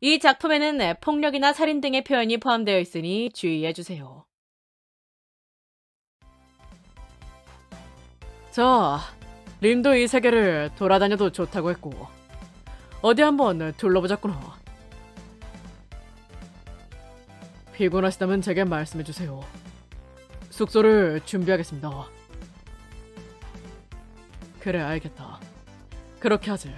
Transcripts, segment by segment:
이 작품에는 폭력이나 살인 등의 표현이 포함되어 있으니 주의해 주세요. 자, 림도 이 세계를 돌아다녀도 좋다고 했고 어디 한번 둘러보자꾸나. 피곤하시다면 제게 말씀해주세요. 숙소를 준비하겠습니다. 그래, 알겠다. 그렇게 하지.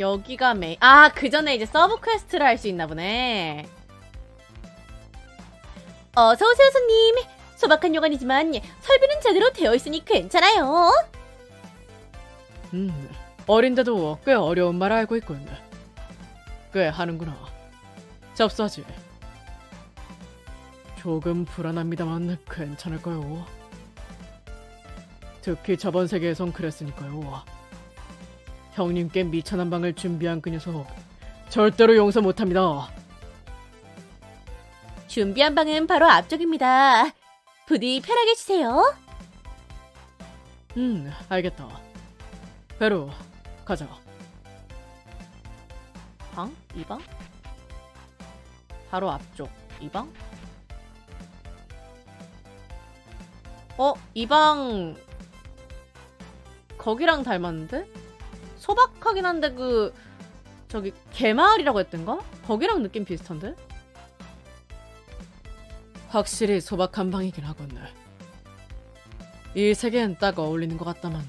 여기가 메인. 아, 그 전에 이제 sub quest를 할 수 있나 보네. 어서오세요, 손님. 소박한 여관이지만 설비는 제대로 되어 있으니 괜찮아요. 음, 어린데도 꽤 어려운 말 알고 있군. 꽤 하는구나. 접수하지. 조금 불안합니다만 괜찮을까요? 특히 저번 세계에선 그랬으니까요. 형님께 미천한 방을 준비한 그 녀석 절대로 용서 못합니다. 준비한 방은 바로 앞쪽입니다. 부디 편하게 쉬세요. 음, 알겠다. 베로, 가자. 방? 이 방? 바로 앞쪽. 이 방? 어? 이 방... 거기랑 닮았는데? 소박하긴 한데 그... 저기 개마을이라고 했던가? 거기랑 느낌 비슷한데? 확실히 소박한 방이긴 하겠네. 이 세계엔 딱 어울리는 것 같다만.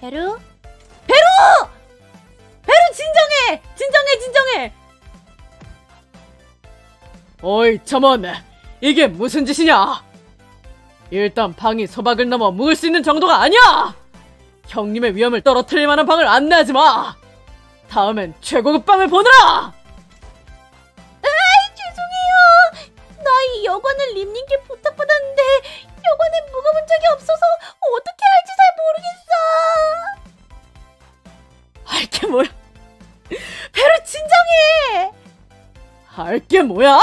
베루? 베루! 베루 진정해! 진정해 진정해! 어이 잠원 이게 무슨 짓이냐? 일단 방이 소박을 넘어 묵을 수 있는 정도가 아니야! 형님의 위험을 떨어뜨릴 만한 방을 안내하지 마! 다음엔 최고급 방을 보느라! 이 여관을 림님께 부탁받았는데 여관에 묵어본 적이 없어서 어떻게 할지 잘 모르겠어. 할게 뭐야? 베르 진정해. 할게 뭐야?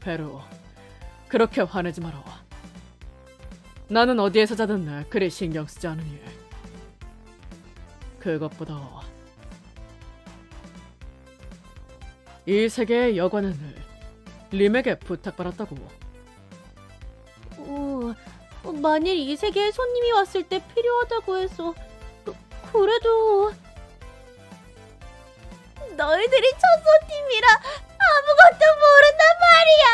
베르, 그렇게 화내지 마라. 나는 어디에서 자든 그리 신경 쓰지 않으니. 그것보다 이 세계의 여관을 림에게 부탁받았다고. 어, 만일 이 세계에 손님이 왔을 때 필요하다고 해서 그, 그래도 너희들이 첫 손님이라 아무것도 모른단 말이야.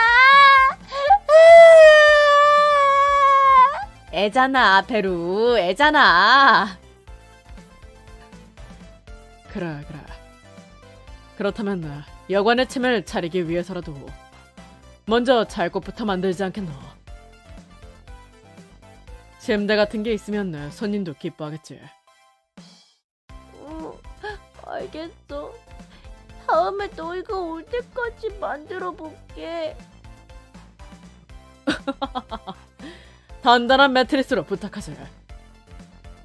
애잖아, 베루, 애잖아. 그래, 그래. 그렇다면 여관의 침을 차리기 위해서라도 먼저 잘 곳부터 만들지 않겠노. 침대 같은 게 있으면 손님도 기뻐하겠지. 어, 알겠어. 다음에 너희가 올 때까지 만들어 볼게. 단단한 매트리스로 부탁하지.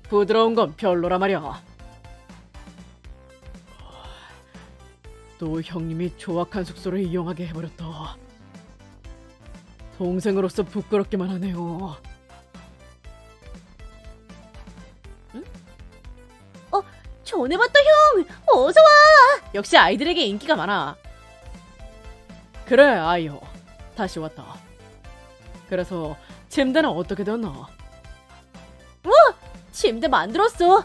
부드러운 건 별로라 말이야. 또 형님이 조악한 숙소를 이용하게 해버렸다. 동생으로서 부끄럽기만 하네요. 전에 봤다 형! 어서 와! 역시 아이들에게 인기가 많아. 그래, 아이요. 다시 왔다. 그래서 침대는 어떻게 되었나? 어! 침대 만들었어.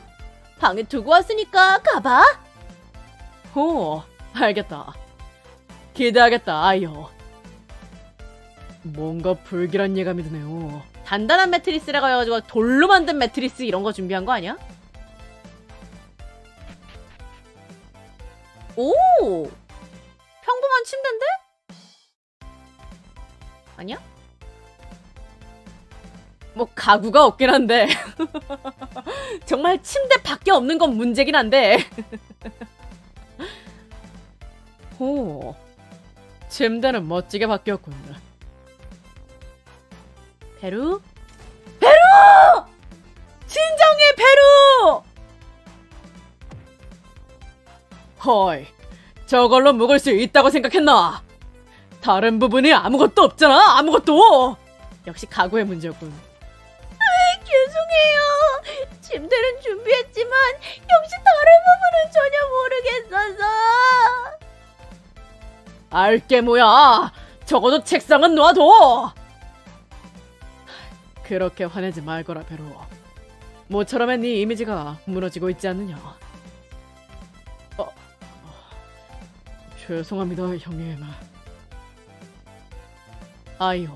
방에 두고 왔으니까 가봐. 호, 알겠다. 기대하겠다, 아이요. 뭔가 불길한 예감이 드네요. 단단한 매트리스라고 해가지고 돌로 만든 매트리스 이런 거 준비한 거 아니야? 오! 평범한 침대인데? 아니야? 뭐 가구가 없긴 한데 정말 침대밖에 없는 건 문제긴 한데 오, 침대는 멋지게 바뀌었군. 베루? 베루! 진정해, 베루! 허이, 저걸로 묵을 수 있다고 생각했나? 다른 부분이 아무것도 없잖아, 아무것도! 역시 각오의 문제였군. 죄송해요. 침대는 준비했지만 역시 다른 부분은 전혀 모르겠어서. 알게 뭐야! 적어도 책상은 놔둬! 그렇게 화내지 말거라, 베로. 모처럼의 네 이미지가 무너지고 있지 않느냐. 죄송합니다, 형님. 아이오.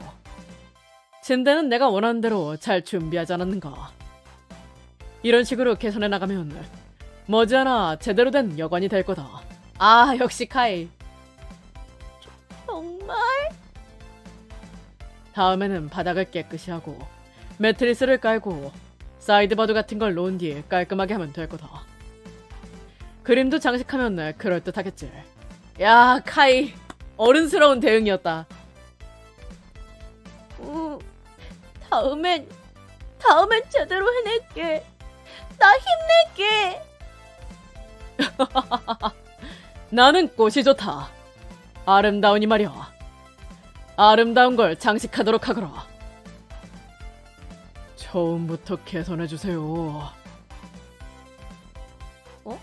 침대는 내가 원하는 대로 잘 준비하지 않았는가. 이런 식으로 개선해 나가면 머지않아 제대로 된 여관이 될 거다. 아, 역시 카이. 정말? 다음에는 바닥을 깨끗이 하고 매트리스를 깔고 sideboard 같은 걸 놓은 뒤에 깔끔하게 하면 될 거다. 그림도 장식하면 그럴듯하겠지. 야, 카이. 어른스러운 대응이었다. 음, 다음엔, 다음엔 제대로 해낼게. 나 힘낼게. 나는 꽃이 좋다. 아름다우니 말이야. 아름다운 걸 장식하도록 하거라. 처음부터 개선해주세요. 어?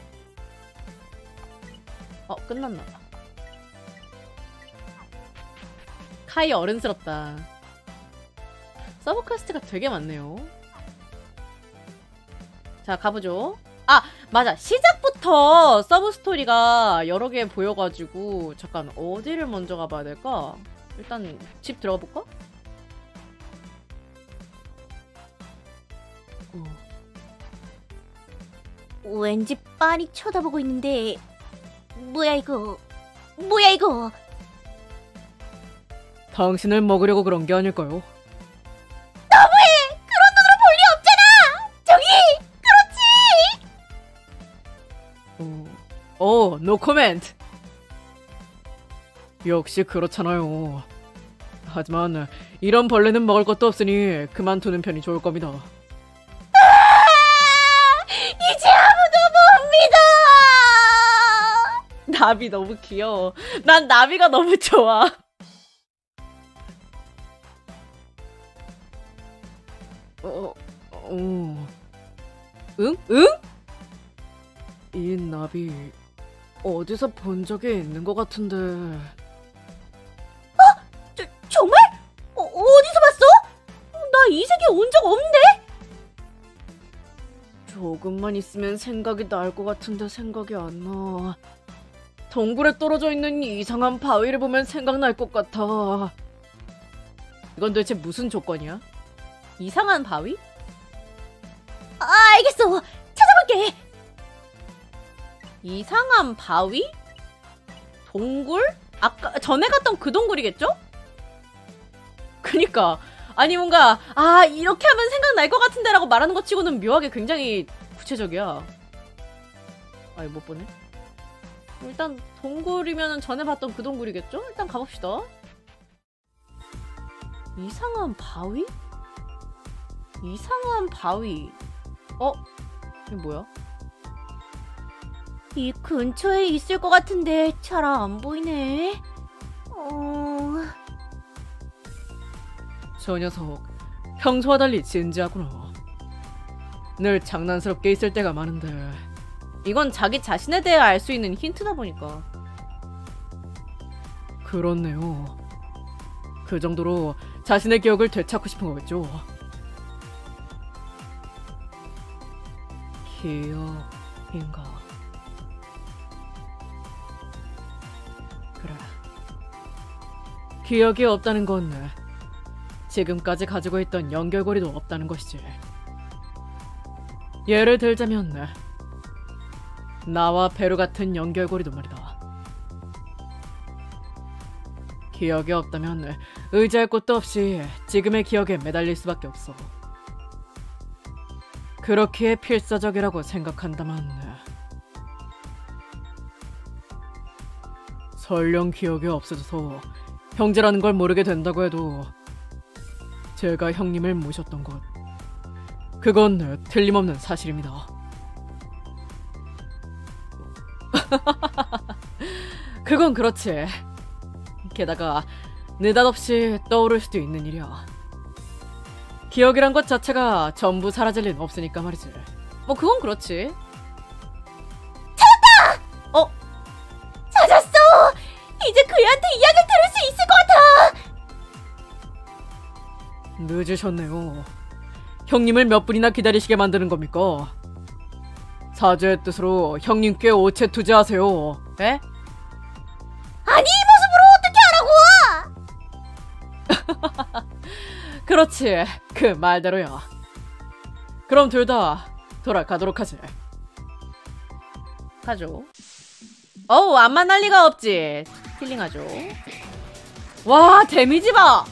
어, 끝났나 봐. 카이 어른스럽다. sub quest가 되게 많네요. 자, 가보죠. 아, 맞아. 시작부터 sub story가 여러 개 보여가지고, 잠깐, 어디를 먼저 가봐야 될까? 일단, 집 들어가 볼까? 어, 왠지 빤히 쳐다보고 있는데, 뭐야 이거? 뭐야 이거? 당신을 먹으려고 그런 게 아닐까요? 저기! 어, 어, 노 코멘트. 역시 그렇잖아요. 하지만 이런 벌레는 먹을 것도 없으니 그만두는 편이 좋을 겁니다. 이제 아무도 못 믿어! 나비 너무 귀여워. 난 나비가 너무 좋아. 어, 어, 응? 응? 이 나비 어디서 본 적이 있는 것 같은데. 저, 정말? 어, 어디서 봤어? 나 이 세계 온 적 없는데? 조금만 있으면 생각이 날 것 같은데 생각이 안 나. 동굴에 떨어져 있는 이상한 바위를 보면 생각날 것 같아. 이건 도대체 무슨 조건이야? 이상한 바위? 아, 알겠어. 찾아볼게. 이상한 바위? 동굴? 아까 전에 갔던 그 동굴이겠죠? 그니까 아니 뭔가 아 이렇게 하면 생각날 것 같은데라고 말하는 것 치고는 묘하게 굉장히 구체적이야. 아이 못 보네. 일단 동굴이면 전에 봤던 그 동굴이겠죠? 일단 가봅시다. 이상한 바위? 이상한 바위. 어? 이게 뭐야? 이 근처에 있을 것 같은데 잘 안 보이네. 어... 저 녀석 평소와 달리 진지하구나. 늘 장난스럽게 있을 때가 많은데 이건 자기 자신에 대해 알 수 있는 힌트다 보니까 그렇네요. 그 정도로 자신의 기억을 되찾고 싶은 거겠죠. 기억인가? 기억이 없다는 건 지금까지 가지고 있던 연결고리도 없다는 것이지. 예를 들자면 나와 베루 같은 연결고리도 말이다. 기억이 없다면 의지할 곳도 없이 지금의 기억에 매달릴 수밖에 없어. 그렇기에 필사적이라고 생각한다만 설령 기억이 없어져서 형제라는 걸 모르게 된다고 해도 제가 형님을 모셨던 것 그건 틀림없는 사실입니다. 그건 그렇지. 게다가 느닷없이 떠오를 수도 있는 일이야. 기억이란 것 자체가 전부 사라질 리는 없으니까 말이지. 뭐 그건 그렇지. 찾았어! 이제 그애한테 이야기를 들을 수 있을 것 같아! 늦으셨네요. 형님을 몇 분이나 기다리시게 만드는 겁니까? 사죄의 뜻으로 형님께 오체 투자하세요. 에? 그렇지. 그 말대로야. 그럼 둘 다 돌아가도록 하지. 가죠. 어우, 안 만날 리가 없지. 힐링하죠. 와, 데미지 봐!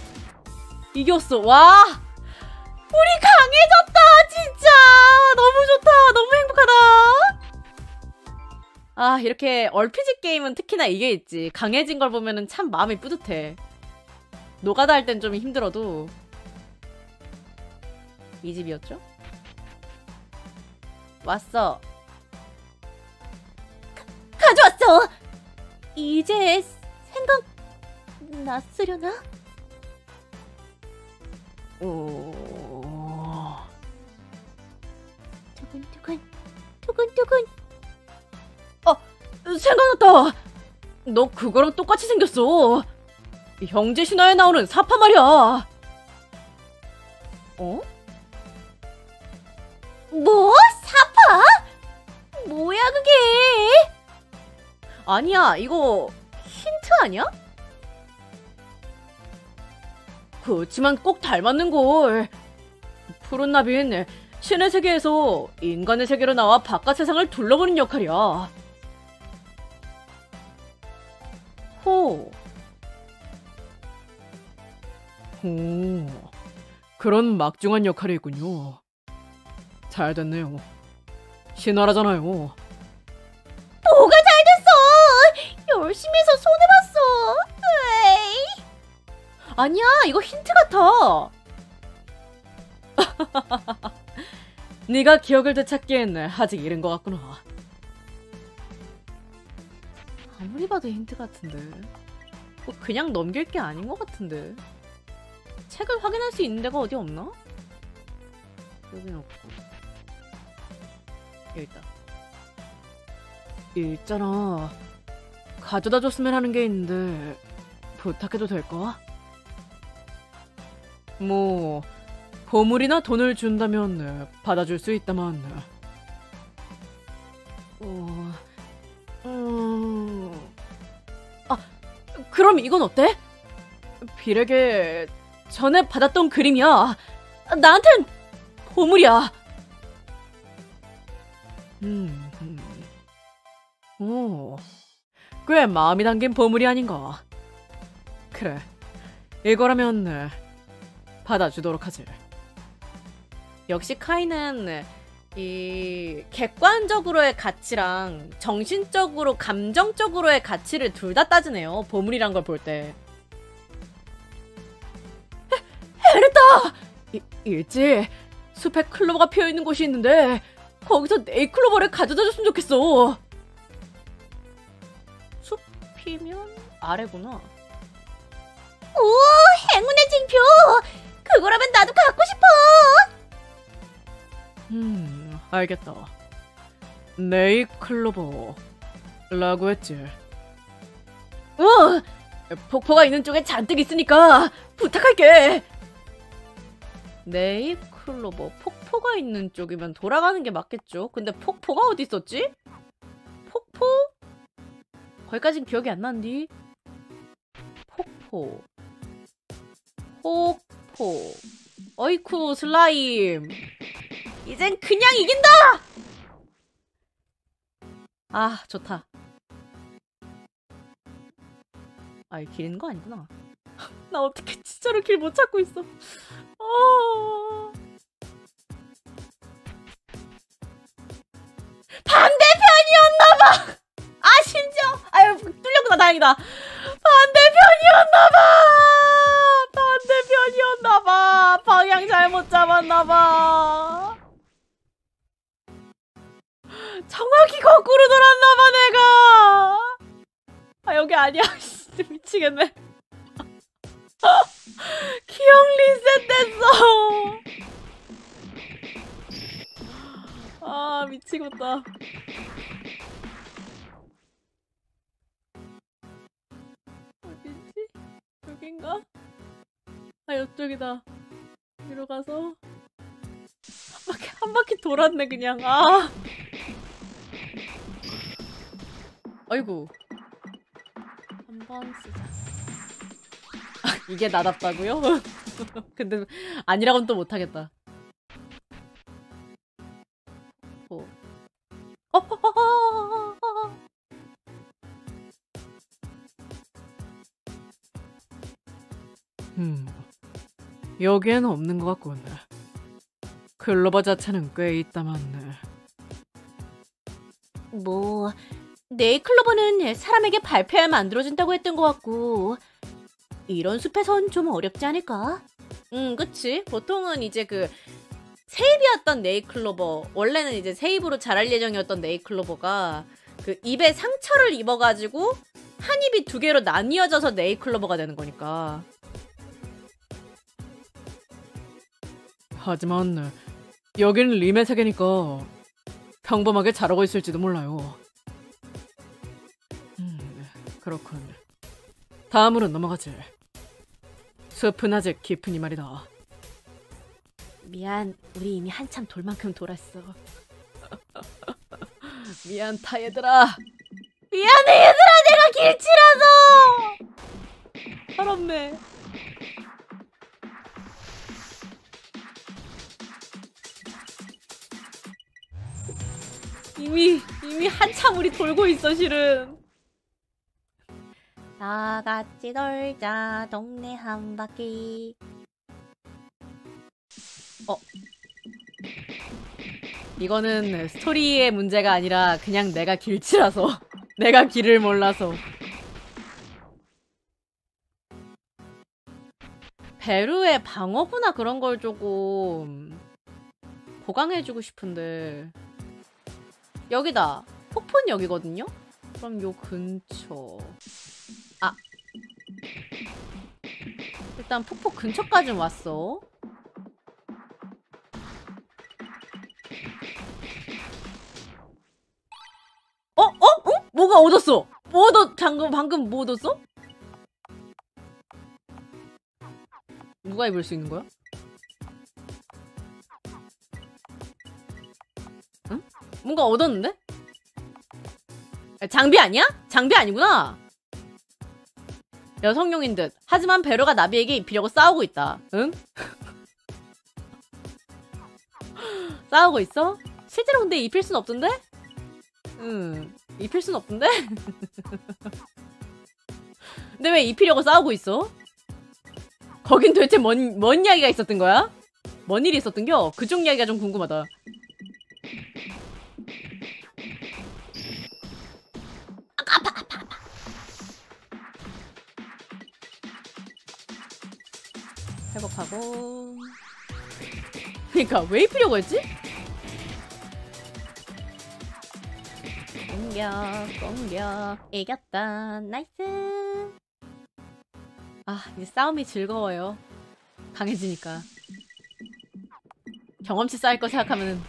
이겼어. 와! 우리 강해졌다, 진짜! 너무 좋다. 너무 행복하다. 아, 이렇게 RPG 게임은 특히나 이게 있지. 강해진 걸 보면은 참 마음이 뿌듯해. 노가다 할 땐 좀 힘들어도 이 집이었죠? 왔어. 가져왔어! 이제 생각 났으려나? 오... 두근두근, 두근두근. 생각났다. 너 그거랑 똑같이 생겼어. 형제 신화에 나오는 사파 말이야. 어? 뭐? 사파? 뭐야 그게? 아니야, 이거 힌트 아니야? 그렇지만 꼭 닮았는 걸. 푸른 나비는 신의 세계에서 인간의 세계로 나와 바깥 세상을 둘러보는 역할이야. 호. 오, 그런 막중한 역할이 있군요. 잘 됐네요. 신화라잖아요. 뭐가 잘 됐어! 열심히 해서 손해봤어. 에이. 아니야, 이거 힌트 같아. 네가 기억을 되찾기엔 아직 이른 것 같구나. 아무리 봐도 힌트 같은데. 뭐 그냥 넘길 게 아닌 것 같은데. 책을 확인할 수 있는 데가 어디 없나? 여긴 없고. 있다. 있잖아. 가져다 줬으면 하는 게 있는데 부탁해도 될까? 뭐 보물이나 돈을 준다면 받아줄 수 있다만 어... 음... 아 그럼 이건 어때? 빌에게 전에 받았던 그림이야 나한텐 보물이야 음, 음. 오, 꽤 마음이 담긴 보물이 아닌가. 그래, 이거라면 네, 받아주도록 하지. 역시 카이는 이 객관적으로의 가치랑 정신적으로, 감정적으로의 가치를 둘 다 따지네요. 보물이란 걸 볼 때. 해, 해냈다! 이, 있지. 숲에 클로버가 피어 있는 곳이 있는데 거기서 네이클로버를 가져다 줬으면 좋겠어. 숲이면 아래구나. 오, 행운의 징표! 그거라면 나도 갖고 싶어! 음, 알겠다. 네이클로버. 라고 했지. 어! 폭포가 있는 쪽에 잔뜩 있으니까 부탁할게! 네이클로버. 폭포 가 있는 쪽이면 돌아가는 게 맞겠죠? 근데 폭포가 어디 있었지? 폭포? 거기까진 기억이 안 나는디? 폭포. 폭포. 어이쿠, 슬라임. 이젠 그냥 이긴다! 아, 좋다. 아, 이길 있는 거 아니구나. 나 어떻게 진짜로 길 못 찾고 있어. 어... 반대였나봐! 아 심지어! 아유 뚫렸구나 다행이다. 반대편이었나봐! 반대편이었나봐! 방향 잘못 잡았나봐! 정확히 거꾸로 돌았나봐 내가! 아 여기 아니야 진짜 미치겠네. 기억 리셋됐어! 아 미치겠다. 여긴가? 아, 이쪽이다. 뒤로 가서 한 바퀴 한 바퀴 돌았네 그냥. 아. 아이고. 한 번 쓰자. 아, 이게 나답다고요? 근데 아니라고는 또 못하겠다. 여기에는 없는 것 같군. 클로버 자체는 꽤 있다만. 뭐 네이클로버는 사람에게 발표해 만들어준다고 했던 것 같고 이런 숲에선 좀 어렵지 않을까? 음, 그치. 보통은 이제 그 세입이었던 네이클로버, 원래는 이제 세입으로 자랄 예정이었던 네이클로버가 그 입에 상처를 입어가지고 한 입이 두 개로 나뉘어져서 네이클로버가 되는 거니까. 하지만 여기는 림의 세계니까 평범하게 자라고 있을지도 몰라요. 음, 그렇군. 다음으로 넘어가지. 숲은 아직 깊으니 말이다. 미안, 우리 이미 한참 돌 만큼 돌았어. 미안 타 얘들아. 미안해 얘들아, 내가 길치라서. 서럽네. 이미 이미 한참 우리 돌고 있어 실은. 다 같이 놀자, 동네 한 바퀴. 이거는 스토리의 문제가 아니라 그냥 내가 길치라서 내가 길을 몰라서. 베르의 방어구나 그런 걸 조금 보강해주고 싶은데 여기다 폭포는 여기거든요? 그럼 요 근처 아 일단 폭포 근처까지 왔어 어? 어? 어? 뭐가 얻었어? 뭐 얻었, 방금, 방금 뭐 얻었어? 누가 입을 수 있는 거야? 뭔가 얻었는데? 아, 장비 아니야? 장비 아니구나. 여성용인 듯. 하지만 베로가 나비에게 입히려고 싸우고 있다. 응? 싸우고 있어? 실제로 근데 입힐 순 없던데? 응. 입힐 순 없던데? 근데 왜 입히려고 싸우고 있어? 거긴 도대체 뭔, 뭔 이야기가 있었던 거야? 뭔 일이 있었던겨? 그쪽 이야기가 좀 궁금하다. 회복하고. 그니까, 왜 입히려고 했지? 공격, 공격. 이겼다. nice. 아, 이제 싸움이 즐거워요. 강해지니까. 경험치 쌓일 거 생각하면은.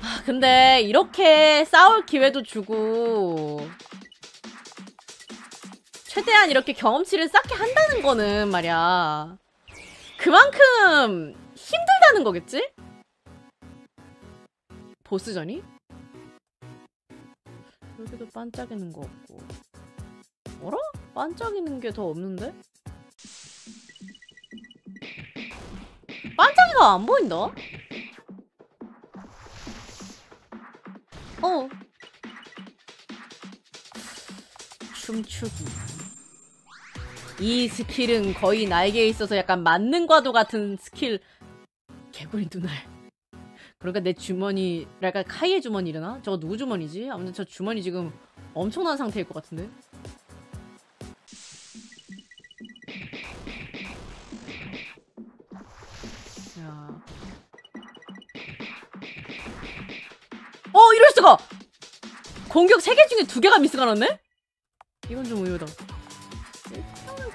아, 근데 이렇게 싸울 기회도 주고. 최대한 이렇게 경험치를 쌓게 한다는 거는 말이야. 그만큼 힘들다는 거겠지? 보스전이? 여기도 반짝이는 거 없고. 어라? 반짝이는 게 더 없는데? 반짝이가 안 보인다? 어. 춤추기. 이 스킬은 거의 나에게 있어서 약간 만능과도 같은 스킬. 개구리 눈알. 그러니까 내 주머니, 약간 카이의 주머니려나? 저거 누구 주머니지? 아무튼 저 주머니 지금 엄청난 상태일 것 같은데? 야. 어, 이럴 수가! 공격 3개 중에 2개가 미스가 났네? 이건 좀 의외다.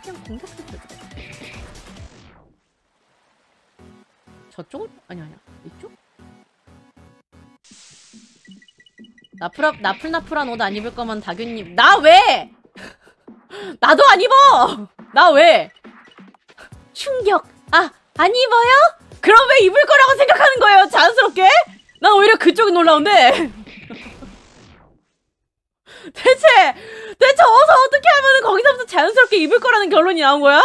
그냥 공격도 같아. 저쪽은? 아니, 아니야. 이쪽? 나풀 나풀나풀한 옷 안 입을 거면 다균님 나 왜? 나도 안 입어. 나 왜? 충격. 아 안 입어요? 그럼 왜 입을 거라고 생각하는 거예요? 자연스럽게? 난 오히려 그쪽이 놀라운데. 대체 대체 어서 어떻게 하면은 거기서부터 자연스럽게 입을 거라는 결론이 나온 거야?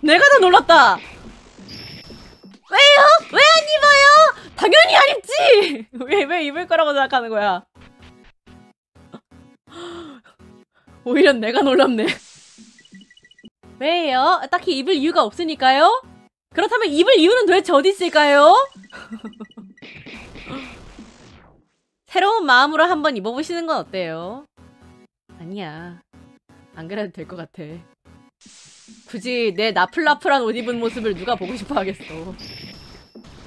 내가 더 놀랐다. 왜요? 왜 안 입어요? 당연히 안 입지. 왜 왜 입을 거라고 생각하는 거야? 오히려 내가 놀랍네. 왜요? 딱히 입을 이유가 없으니까요? 그렇다면 입을 이유는 도대체 어디 있을까요? 새로운 마음으로 한번 입어보시는 건 어때요? 아니야. 안 그래도 될 것 같아. 굳이 내 나풀나풀한 옷 입은 모습을 누가 보고 싶어 하겠어.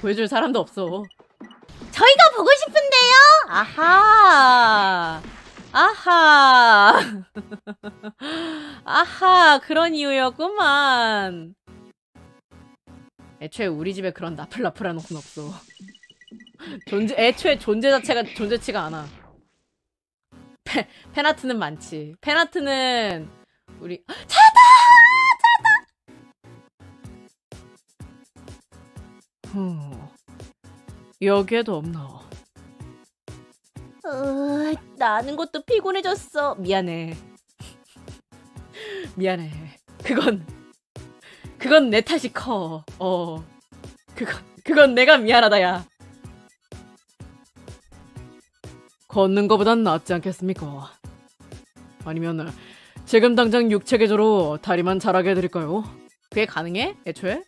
보여줄 사람도 없어. 저희가 보고 싶은데요? 아하. 아하. 아하, 그런 이유였구만. 애초에 우리 집에 그런 나풀나풀한 옷은 없어. 존재, 애초에 존재 자체가 존재치가 않아. 페, 팬아트는 많지. 팬아트는 우리 찾았다! 흠, 여기에도 없나. 어, 나는 것도 피곤해졌어. 미안해. 미안해. 그건 그건 내 탓이 커. 어. 그건 그건 내가 미안하다 야. 걷는 거보단 낫지 않겠습니까? 아니면 지금 당장 육체 개조로 다리만 자라게 해드릴까요? 그게 가능해? 애초에?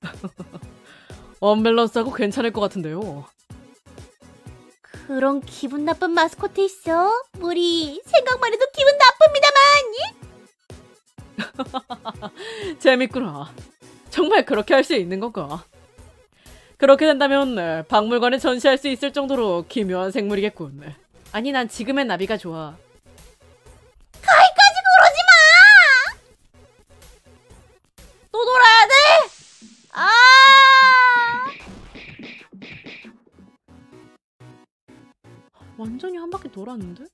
언밸런스하고 괜찮을 것 같은데요. 그런 기분 나쁜 마스코트 있어? 우리 생각만 해도 기분 나쁩니다만. 재밌구나. 정말 그렇게 할 수 있는 건가? 그렇게 된다면 네, 박물관에 전시할 수 있을 정도로 기묘한 생물이겠군. 아니 난 지금의 나비가 좋아. 가위까지 그러지 마! 또 놀아야 돼? 아! 완전히 한 바퀴 돌았는데?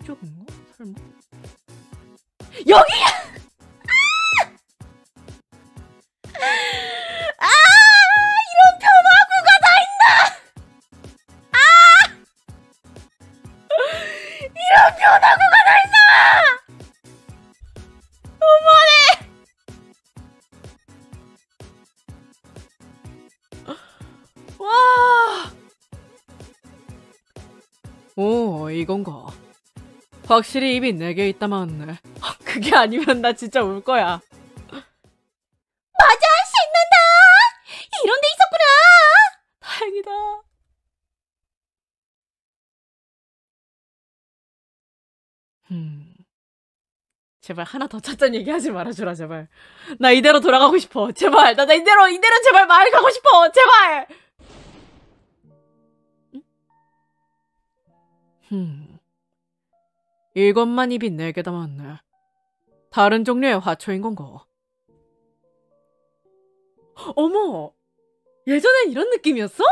이쪽인가? 설마? 여기야! 변화구가 다 있나! 너무하네! 와! 오, 이건가. 확실히 입이 네 개 있다만 그게 아니면 나 진짜 울 거야. 제발 하나 더 찾자는 얘기 하지 말아주라, 제발. 나 이대로 돌아가고 싶어. 제발. 나, 나 이대로, 이대로 제발 마을 가고 싶어. 제발! 음. 이것만 입이 네 개 담았네. 다른 종류의 화초인 건가? 어머! 예전엔 이런 느낌이었어?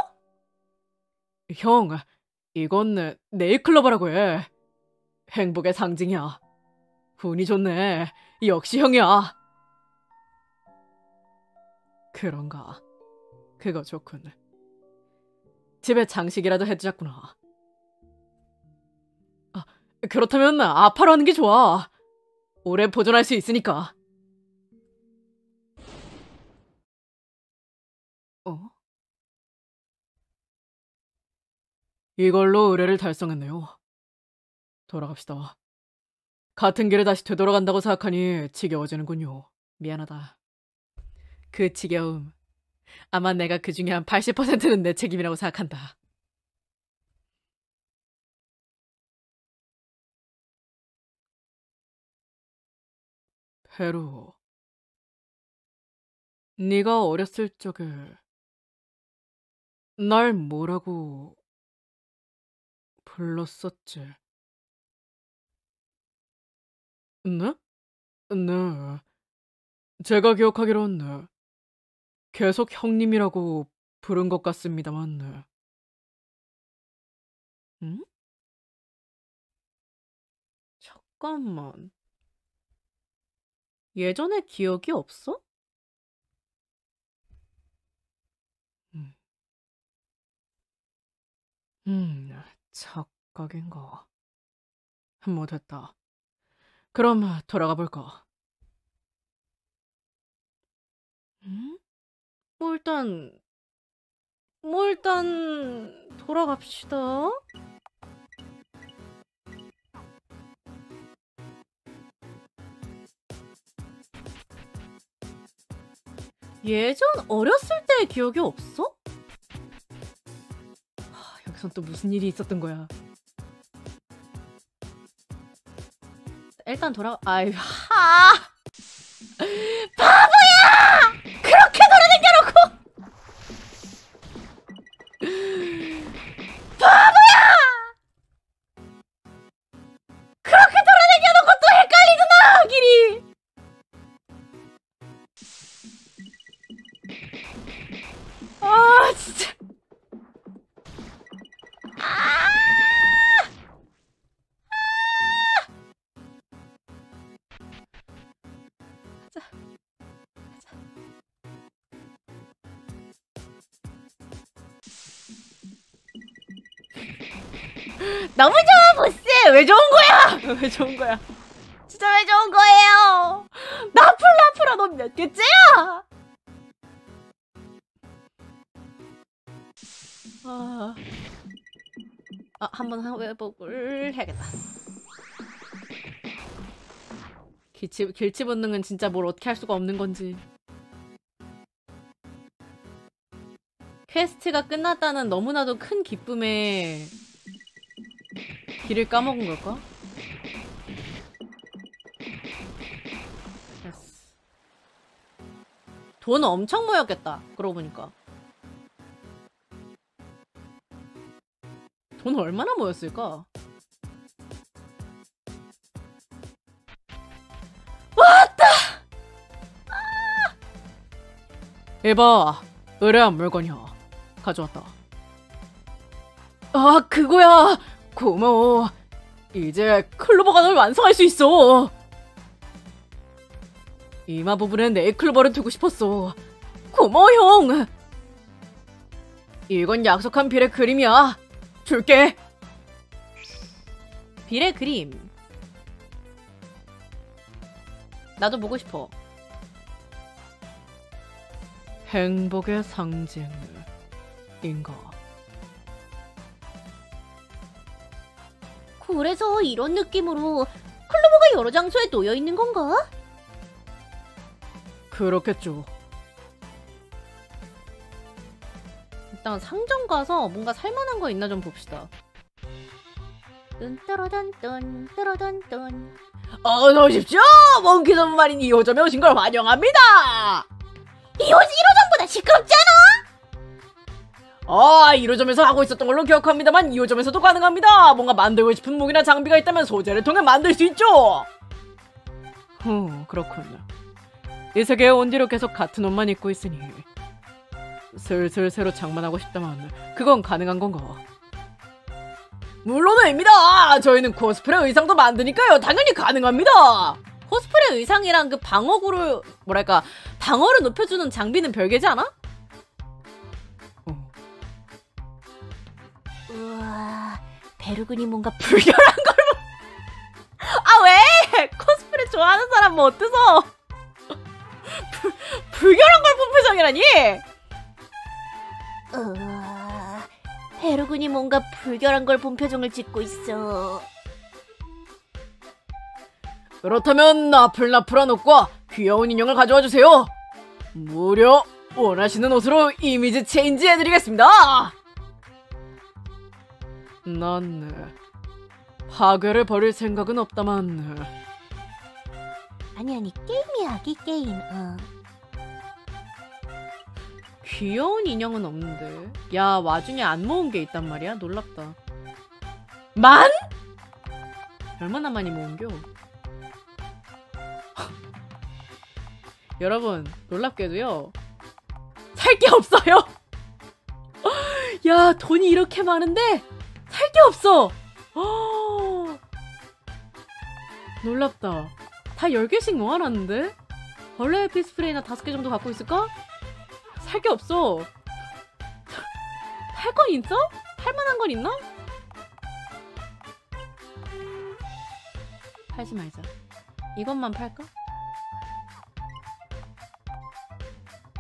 형, 이건 네일클로버라고 해. 행복의 상징이야. 운이 좋네. 역시 형이야. 그런가. 그거 좋군. 집에 장식이라도 해주자꾸나. 아, 그렇다면 아파로 하는 게 좋아. 오래 보존할 수 있으니까. 어? 이걸로 의뢰를 달성했네요. 돌아갑시다. 같은 길을 다시 되돌아간다고 생각하니 지겨워지는군요. 미안하다. 그 지겨움. 아마 내가 그 중에 한 80%는 내 책임이라고 생각한다. 페루. 네가 어렸을 적에 날 뭐라고 불렀었지? 네? 네. 제가 기억하기론 네. 계속 형님이라고 부른 것 같습니다만. 네. 응? 잠깐만. 예전에 기억이 없어? 음. 음, 착각인가. 뭐 됐다. 그럼 돌아가 볼까. 음? 뭐 일단 뭐 일단 돌아갑시다. 예전 어렸을 때의 기억이 없어? 하, 여기선 또 무슨 일이 있었던 거야. 일단 돌아 아이 하! 바보야 너무 좋아 보스. 왜 좋은 거야? 왜 좋은 거야? 진짜 왜 좋은 거예요? 나풀나풀아 넌 몇 개째야? 아, 아 한번 회복을 해야겠다. 길치, 길치 본능은 진짜 뭘 어떻게 할 수가 없는 건지. 퀘스트가 끝났다는 너무나도 큰 기쁨에 길을 까먹은 걸까? 돈 엄청 모였겠다. 그러고 보니까. 돈 얼마나 모였을까? 에바, 의뢰한 물건이야. 가져왔다. 아, 그거야. 고마워. 이제 클로버가 널 완성할 수 있어. 이마 부분에 네이클로버를 두고 싶었어. 고마워, 형. 이건 약속한 빌의 그림이야. 줄게. 빌의 그림. 나도 보고 싶어. 행복의 상징인가. 그래서 이런 느낌으로 클로버가 여러 장소에 놓여 있는 건가? 그렇겠죠. 일단 상점 가서 뭔가 살만한 거 있나 좀 봅시다. 뚠따라단뚠 따라단뚠 어서 오십시오! 몽키 전마린 2호점에 오신 걸 환영합니다! 2호, 1호점보다 시끄럽잖아! 아, 1호점에서 하고 있었던 걸로 기억합니다만 2호점에서도 가능합니다. 뭔가 만들고 싶은 무기나 장비가 있다면 소재를 통해 만들 수 있죠. 후, 그렇군요. 이 세계에 온 뒤로 계속 같은 옷만 입고 있으니 슬슬 새로 장만하고 싶다만 그건 가능한 건가? 물론입니다. 저희는 코스프레 의상도 만드니까요. 당연히 가능합니다. 코스프레 의상이랑 그 방어구를 뭐랄까 방어를 높여주는 장비는 별개지 않아? 우와 베르군이 뭔가 불결한 걸 아 왜? 코스프레 좋아하는 사람 뭐 어때서? 불, 불결한 걸 본 표정이라니? 우와 베르군이 뭔가 불결한 걸 본 표정을 짓고 있어 그렇다면 나풀나풀한 옷과 귀여운 인형을 가져와 주세요. 무려 원하시는 옷으로 이미지 체인지 해드리겠습니다. 난 네, 파괴를 버릴 생각은 없다만 네. 아니 아니 게임이야 이 게임 어. 귀여운 인형은 없는데 야 와중에 안 모은 게 있단 말이야 놀랍다 만? 얼마나 많이 모은겨? 여러분 놀랍게도요 살 게 없어요. 야, 돈이 이렇게 많은데 살 게 없어. 어. 놀랍다. 다 10개씩 모아놨는데? 벌레 피스프레이나 5개 정도 갖고 있을까? 살 게 없어. 팔건 있어? 팔만한 건 있나? 팔지 말자. 이것만 팔까?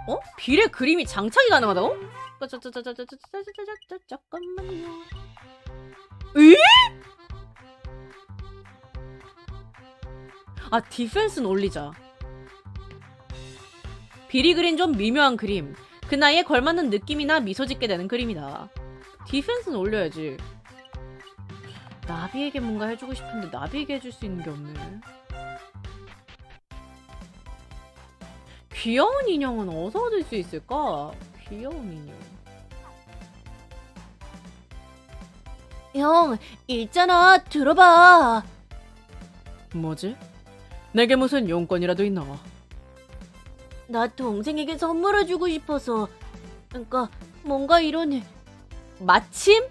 어? 빌의 그림이 장착이 가능하다고? 잠깐만요. 에? 아 디펜스는 올리자. 빌이 그린 좀 미묘한 그림. 그 나이에 걸맞는 느낌이나 미소 짓게 되는 그림이다. 디펜스는 올려야지. 나비에게 뭔가 해주고 싶은데 나비에게 해줄 수 있는 게 없네. 귀여운 인형은 어디서 얻을 수 있을까? 귀여운 인형. 형, 있잖아. 들어봐. 뭐지? 내게 무슨 용건이라도 있나? 나 동생에게 선물해주고 싶어서. 그러니까 뭔가 이런 마침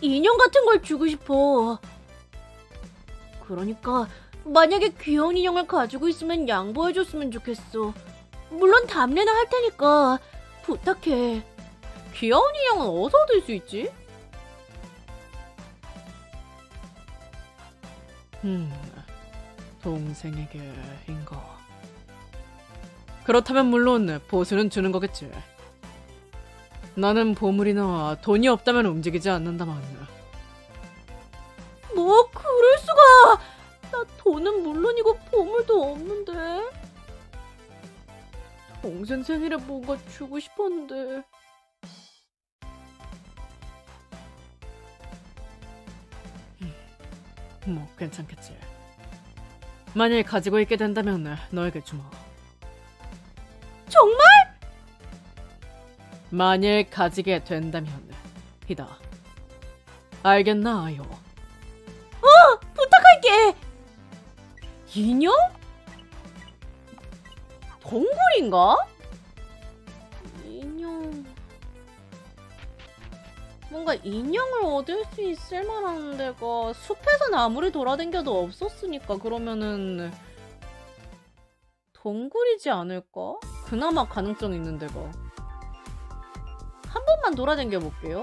인형 같은 걸 주고 싶어. 그러니까 만약에 귀여운 인형을 가지고 있으면 양보해줬으면 좋겠어. 물론 답례는 할 테니까 부탁해. 귀여운 인형은 어디서 얻을 수 있지? 음, 동생에게인가? 그렇다면 물론 보수는 주는 거겠지. 나는 보물이나 돈이 없다면 움직이지 않는다만. 뭐 그럴 수가? 나 돈은 물론이고 보물도 없는데. 동생 생일에 뭔가 주고 싶었는데. 뭐 괜찮겠지. 만일 가지고 있게 된다면 너에게 주마. 정말? 만일 가지게 된다면 이다. 알겠나 아요? 부탁할게. 인형? 동굴인가? 인형. 뭔가 인형을 얻을 수 있을 만한 데가 숲에선 아무리 돌아다녀도 없었으니까 그러면은 동굴이지 않을까? 그나마 가능성 있는 데가. 한 번만 돌아다녀 볼게요.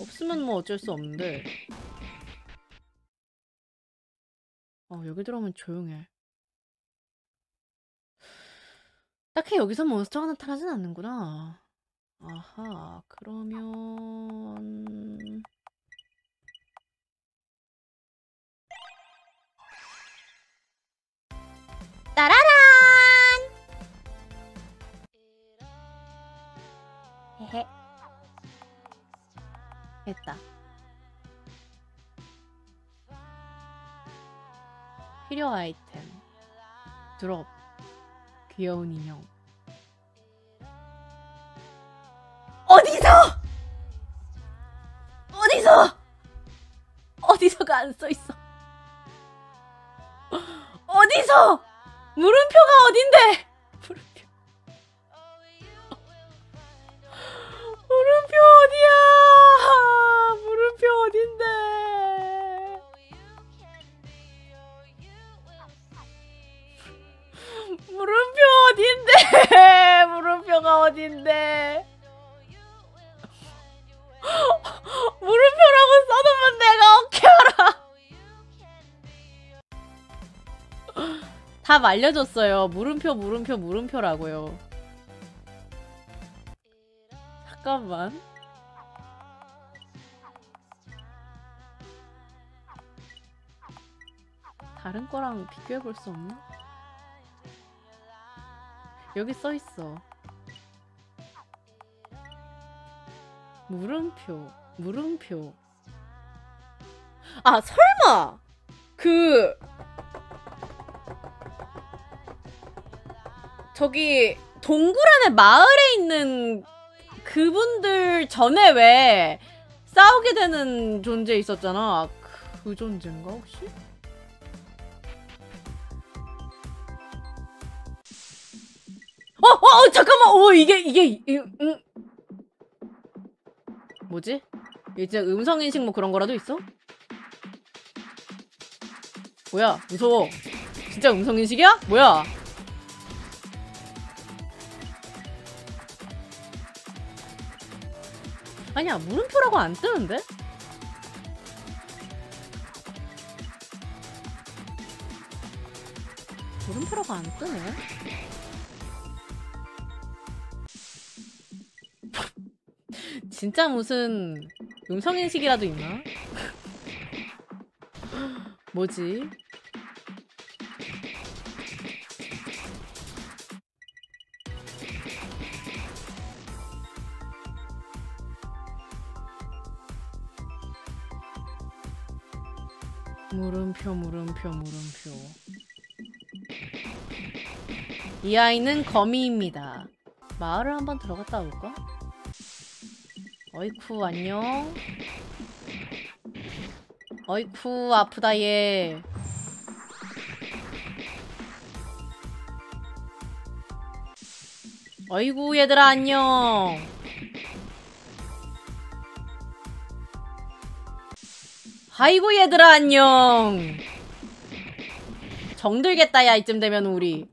없으면 뭐 어쩔 수 없는데. 어, 여기 들어오면 조용해. 딱히 여기서 몬스터가 나타나진 않는구나. 아하, 그러면... 따라란! 헤헤. 됐다. 필요 아이템. 드롭. 귀여운 인형. 어디서? 어디서? 어디서가 안 써 있어. 어디서? 물음표가 어딘데? 물음표. 물음표 어디야? 물음표 어딘데? 물음표 어딘데? 물음표가 어딘데? 물음표라고 써놓으면 내가 어떻게 알아? 답 알려줬어요. 물음표, 물음표, 물음표라고요. 잠깐만. 다른 거랑 비교해 볼 수 없나? 여기 써 있어. 물음표, 물음표. 아, 설마! 그, 저기, 동굴 안에 마을에 있는 그분들 전에 왜 싸우게 되는 존재 있었잖아. 그 존재인가, 혹시? 어, 어, 어 잠깐만 어 이게 이게 이, 음. 뭐지? 이제 음성 인식 뭐 그런 거라도 있어? 뭐야 무서워 진짜 음성 인식이야? 뭐야? 아니야 물음표라고 안 뜨는데? 물음표라고 안 뜨네? 진짜 무슨 음성인식이라도 있나? 뭐지? 물음표 물음표 물음표 이 아이는 거미입니다 마을을 한번 들어갔다 올까? 어이쿠 안녕. 어이쿠 아프다 얘. 어이구 얘들아 안녕. 아이고 얘들아 안녕. 정들겠다 야 이쯤 되면 우리.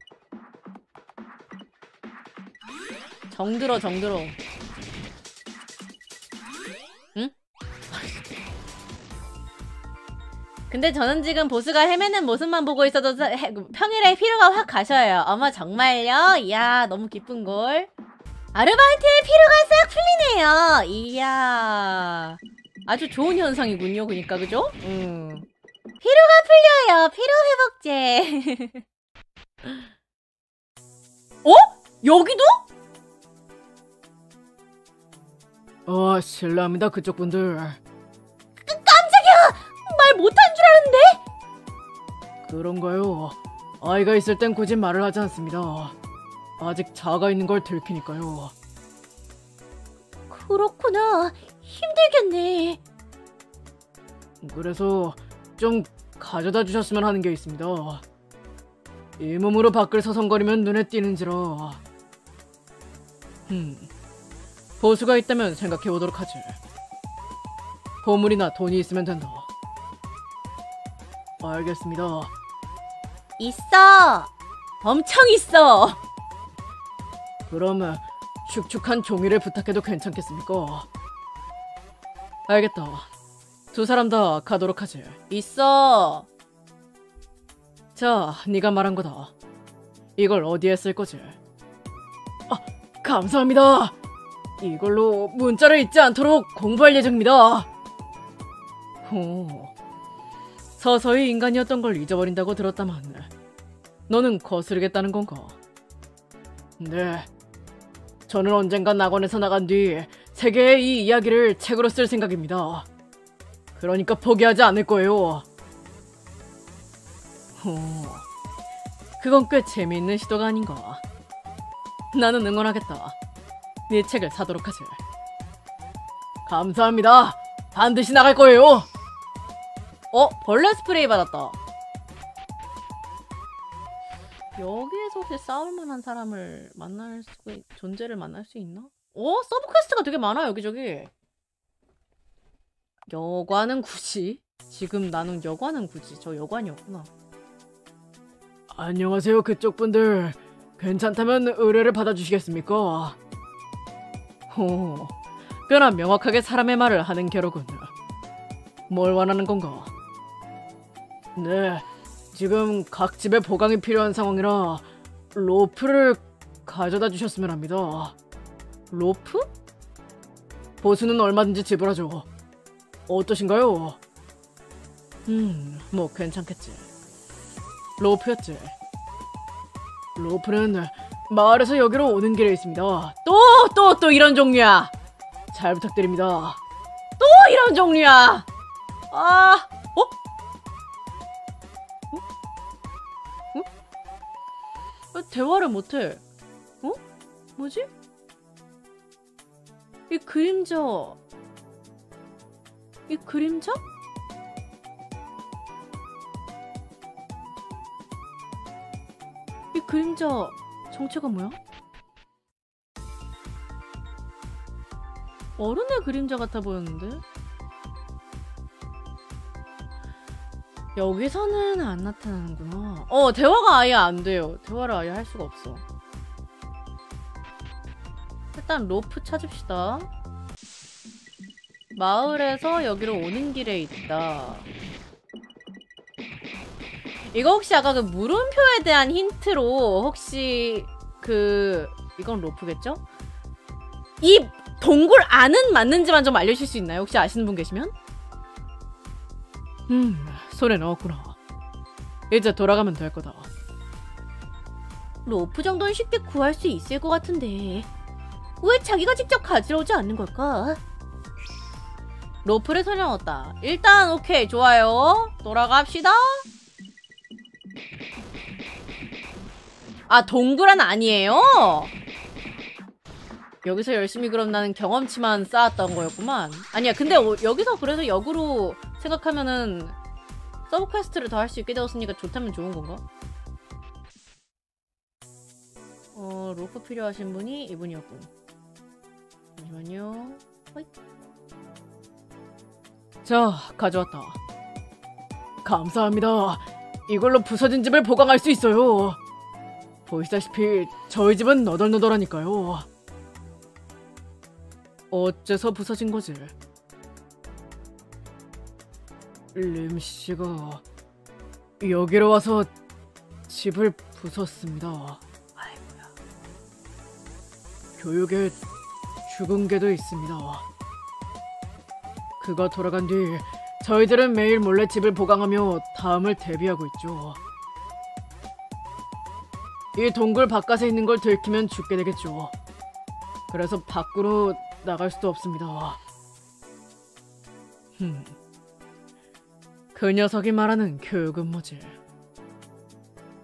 정들어 정들어 응? 근데 저는 지금 보스가 헤매는 모습만 보고 있어도 해- 평일에 피로가 확 가셔요 어머 정말요? 이야 너무 기쁜걸 아르바이트의 피로가 싹 풀리네요 이야 아주 좋은 현상이군요. 그니까 그죠? 음. 피로가 풀려요. 피로 회복제. 어? 여기도? 아, 실례합니다, 그쪽 분들. 말 못한 줄 알았는데? 그런가요? 아이가 있을 땐 굳이 말을 하지 않습니다. 아직 자가 있는 걸 들키니까요. 그렇구나. 힘들겠네. 그래서 좀 가져다 주셨으면 하는 게 있습니다. 이 몸으로 밖을 서성거리면 눈에 띄는지라. 음, 보수가 있다면 생각해 보도록 하지. 보물이나 돈이 있으면 된다. 알겠습니다. 있어. 엄청 있어. 그럼 축축한 종이를 부탁해도 괜찮겠습니까? 알겠다. 두 사람 다 가도록 하지. 있어. 자, 네가 말한 거다. 이걸 어디에 쓸 거지? 아, 감사합니다. 이걸로 문자를 잊지 않도록 공부할 예정입니다. 오, 서서히 인간이었던 걸 잊어버린다고 들었다만, 너는 거스르겠다는 건가? 네. 저는 언젠간 낙원에서 나간 뒤 세계의 이 이야기를 책으로 쓸 생각입니다. 그러니까 포기하지 않을 거예요. 오, 그건 꽤 재미있는 시도가 아닌가. 나는 응원하겠다. 네 책을 사도록 하지. 감사합니다. 반드시 나갈 거예요. 어? 벌레 스프레이 받았다. 여기에서 혹시 싸울 만한 사람을 만날 수, 존재를 만날 수 있나? 어? sub quest가 되게 많아, 여기저기. 여관은 굳이? 지금 나는 여관은 굳이. 저 여관이었구나. 안녕하세요, 그쪽 분들. 괜찮다면 의뢰를 받아주시겠습니까? 오, 꽤나 명확하게 사람의 말을 하는 게로군. 뭘 원하는 건가? 네, 지금 각 집에 보강이 필요한 상황이라 로프를 가져다 주셨으면 합니다. 로프? 보수는 얼마든지 지불하죠. 어떠신가요? 음, 뭐 괜찮겠지. 로프였지. 로프는 마을에서 여기로 오는 길에 있습니다. 또, 또, 또 이런 종류야. 잘 부탁드립니다. 또 이런 종류야. 아, 어? 어? 어? 왜 대화를 못해? 어? 뭐지? 이 그림자. 이 그림자? 이 그림자 정체가 뭐야? 어른의 그림자 같아 보였는데? 여기서는 안 나타나는구나. 어, 대화가 아예 안 돼요. 대화를 아예 할 수가 없어. 일단 로프 찾읍시다. 마을에서 여기로 오는 길에 있다. 이거 혹시 아까 그 물음표에 대한 힌트로 혹시 그 이건 로프겠죠? 이 동굴 안은 맞는지만 좀 알려주실 수 있나요? 혹시 아시는 분 계시면? 음, 손에 넣었구나. 이제 돌아가면 될 거다. 로프 정도는 쉽게 구할 수 있을 것 같은데 왜 자기가 직접 가지러 오지 않는 걸까? 로프를 손에 넣었다. 일단 오케이 좋아요. 돌아갑시다. 아 동굴은 아니에요? 여기서 열심히 그럼 나는 경험치만 쌓았던 거였구만. 아니야 근데 어, 여기서 그래서 역으로 생각하면은 sub quest를 더 할 수 있게 되었으니까 좋다면 좋은 건가? 어 로프 필요하신 분이 이분이었군. 잠시만요. 호잇. 자, 가져왔다. 감사합니다. 이걸로 부서진 집을 보강할 수 있어요. 보시다시피 저희 집은 너덜너덜하니까요. 어째서 부서진 거지? 림 씨가 여기로 와서 집을 부쉈습니다. 아이고야. 교육에 죽은 개도 있습니다. 그가 돌아간 뒤 저희들은 매일 몰래 집을 보강하며 다음을 대비하고 있죠. 이 동굴 바깥에 있는 걸 들키면 죽게 되겠죠. 그래서 밖으로 나갈 수도 없습니다. 흠. 그 녀석이 말하는 교육은 뭐지?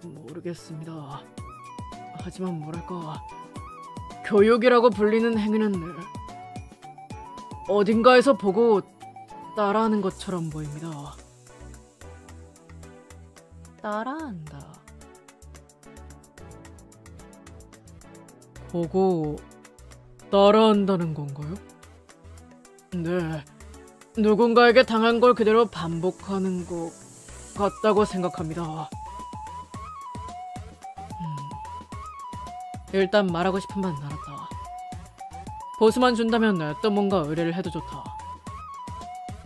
모르겠습니다. 하지만 뭐랄까 교육이라고 불리는 행위는 어딘가에서 보고 따라하는 것처럼 보입니다. 따라한다. 보고 따라한다는 건가요? 네. 누군가에게 당한 걸 그대로 반복하는 것 같다고 생각합니다. 음, 일단 말하고 싶은 만 알았다. 보수만 준다면 또 뭔가 의뢰를 해도 좋다.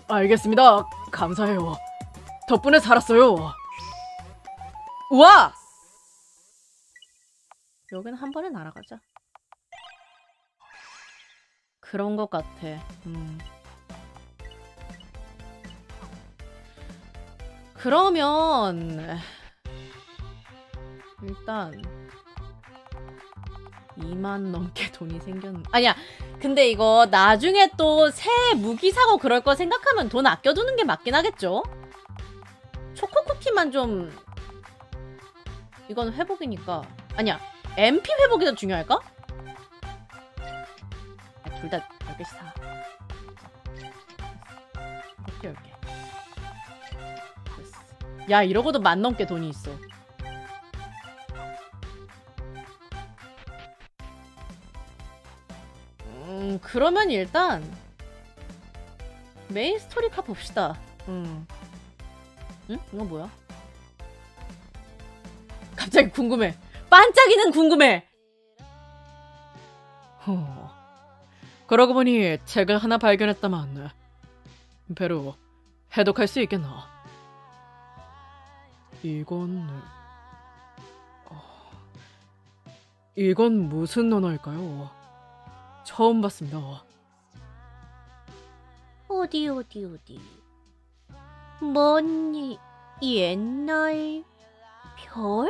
알겠습니다. 감사해요. 덕분에 살았어요. 우와! 여기는 한 번에 날아가자. 그런 것 같아. 음. 그러면 일단 2만 넘게 돈이 생겼는 아니야 근데 이거 나중에 또 새 무기 사고 그럴 거 생각하면 돈 아껴두는 게 맞긴 하겠죠 초코쿠키만 좀 이건 회복이니까 아니야 MP 회복이 더 중요할까? 둘다 10개씩 사 10개 10개 됐어. 야 이러고도 만 넘게 돈이 있어 음 그러면 일단 main story 가 봅시다 음. 응? 이건 뭐야? 갑자기 궁금해 반짝이는 궁금해 허. 그러고 보니 책을 하나 발견했다만 배로 해독할 수 있겠나? 이건 어, 이건 무슨 언어일까요? 처음 봤습니다. 어디 어디 어디 먼 이- 옛날 별?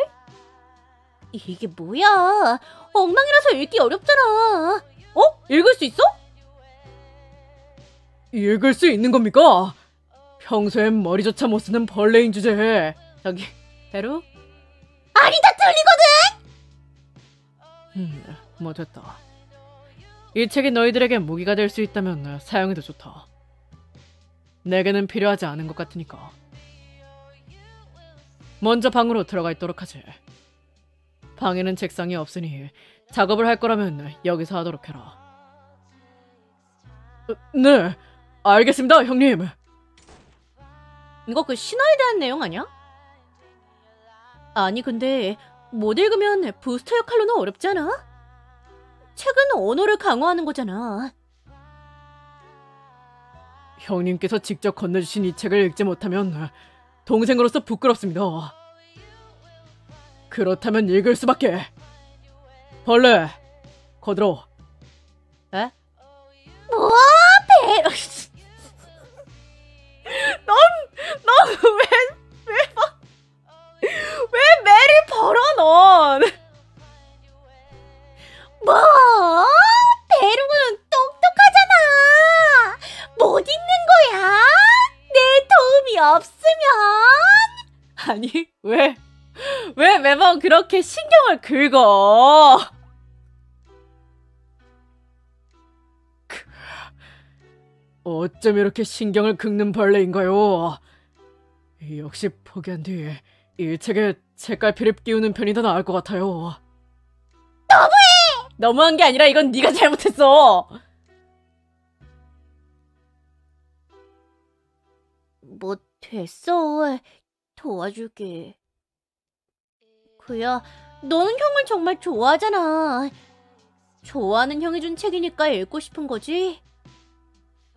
이게 뭐야 엉망이라서 읽기 어렵잖아 어? 읽을 수 있어? 읽을 수 있는 겁니까? 평소엔 머리조차 못 쓰는 벌레인 주제에 저기 베루? 아니 다 틀리거든. 음, 뭐 됐다. 이 책이 너희들에게 무기가 될 수 있다면 사용해도 좋다. 내게는 필요하지 않은 것 같으니까. 먼저 방으로 들어가 있도록 하지. 방에는 책상이 없으니 작업을 할 거라면 여기서 하도록 해라. 네, 알겠습니다, 형님. 이거 그 신화에 대한 내용 아니야? 아니 근데 못 읽으면 부스터 역할로는 어렵지 않아? 책은 언어를 강화하는 거잖아. 형님께서 직접 건네주신 이 책을 읽지 못하면 동생으로서 부끄럽습니다. 그렇다면 읽을 수밖에. 벌레, 거들어. 에? 뭐? 배... 넌넌왜왜 막... 왜 매를 벌어 넌? 뭐? 베르고는 똑똑하잖아. 못 읽는 거야? 내 도움이 없으면? 아니, 왜? 왜 매번 그렇게 신경을 긁어? 어쩜 이렇게 신경을 긁는 벌레인가요? 역시 포기한 뒤 이 책에 책갈피를 끼우는 편이 더 나을 것 같아요. 너무해! 너무한 게 아니라 이건 네가 잘못했어. 뭐 됐어. 도와줄게. 그야, 너는 형을 정말 좋아하잖아. 좋아하는 형이 준 책이니까 읽고 싶은 거지.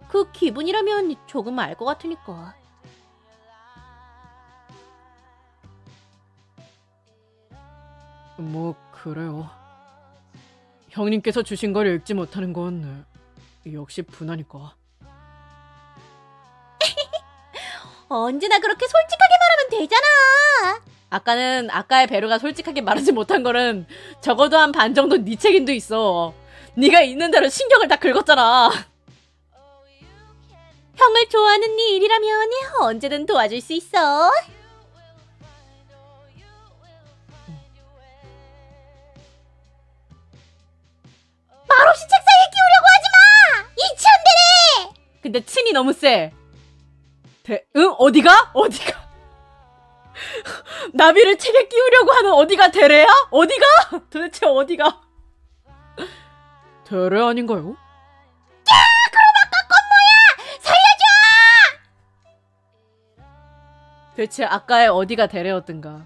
그 기분이라면 조금 알 것 같으니까. 뭐 그래요. 형님께서 주신 걸 읽지 못하는 건 역시 분하니까. 언제나 그렇게 솔직하게 말하면 되잖아. 아까는 아까의 베르가 솔직하게 말하지 못한 거는 적어도 한 반 정도 네 책임도 있어. 네가 있는 대로 신경을 다 긁었잖아. 형을 좋아하는 네 일이라면 언제든 도와줄 수 있어. 말없이 책상에 끼우려고 하지 마! 이천대래! 근데 친이 너무 세. 대, 응? 어디가? 어디가? 나비를 책에 끼우려고 하는 어디가 대래야? 어디가? 도대체 어디가? 대래 아닌가요? 야! 대체 아까의 어디가 대래였던가?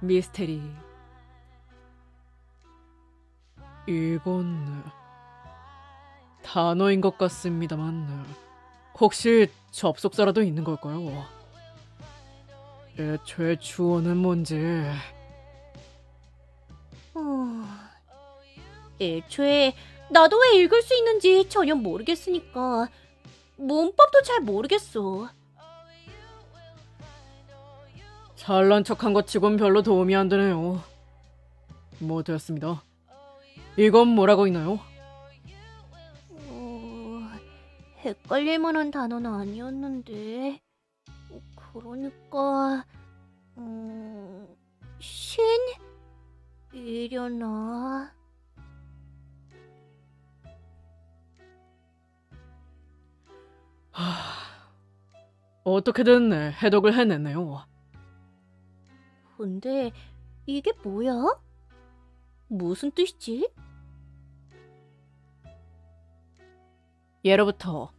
미스테리. 이건 단어인 것 같습니다만 혹시 접속사라도 있는 걸까요? 애초에 주어는 뭔지 어... 애초에 나도 왜 읽을 수 있는지 전혀 모르겠으니까 문법도 잘 모르겠어. 잘난 척한 것 치곤 별로 도움이 안 되네요. 뭐 되었습니다. 이건 뭐라고 있나요? 어... 헷갈릴 만한 단어는 아니었는데 그러니까 음... 신? 이려나? 하... 어떻게든 해독을 해냈네요. 근데 이게 뭐야? 무슨 뜻이지? 예로부터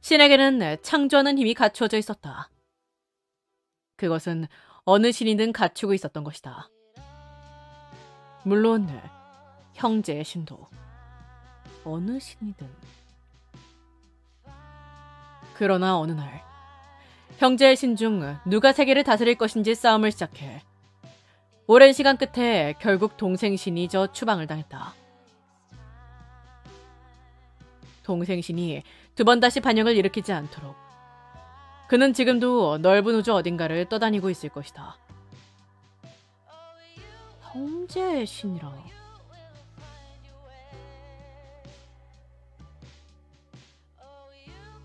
신에게는 창조하는 힘이 갖추어져 있었다. 그것은 어느 신이든 갖추고 있었던 것이다. 물론 형제의 신도 어느 신이든 그러나 어느 날 형제의 신 중 누가 세계를 다스릴 것인지 싸움을 시작해 오랜 시간 끝에 결국 동생 신이 저 추방을 당했다. 동생 신이 두 번 다시 반역을 일으키지 않도록 그는 지금도 넓은 우주 어딘가를 떠다니고 있을 것이다. 형제의 신이라.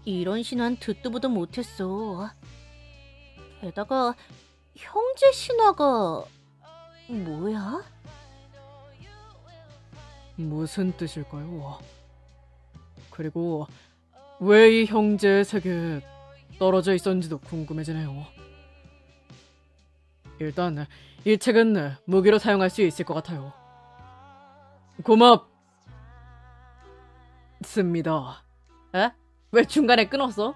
이런 신화는 듣도 보도 못했어. 게다가 형제 신화가 뭐야? 무슨 뜻일까요? 그리고 왜 이 형제의 세계에 떨어져 있었는지도 궁금해지네요. 일단 이 책은 무기로 사용할 수 있을 것 같아요. 고맙 습니다. 에? 왜 중간에 끊었어?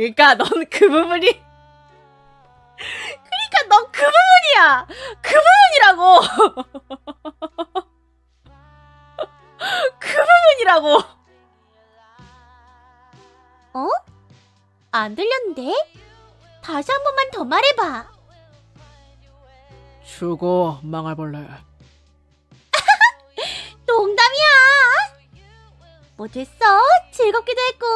그러니까 넌 그 부분이 그러니까 넌 그 부분이야 그 부분이라고 그 부분이라고 어? 안 들렸는데? 다시 한 번만 더 말해봐. 죽어 망할벌레. 농담이야. 뭐 됐어? 즐겁기도 했고.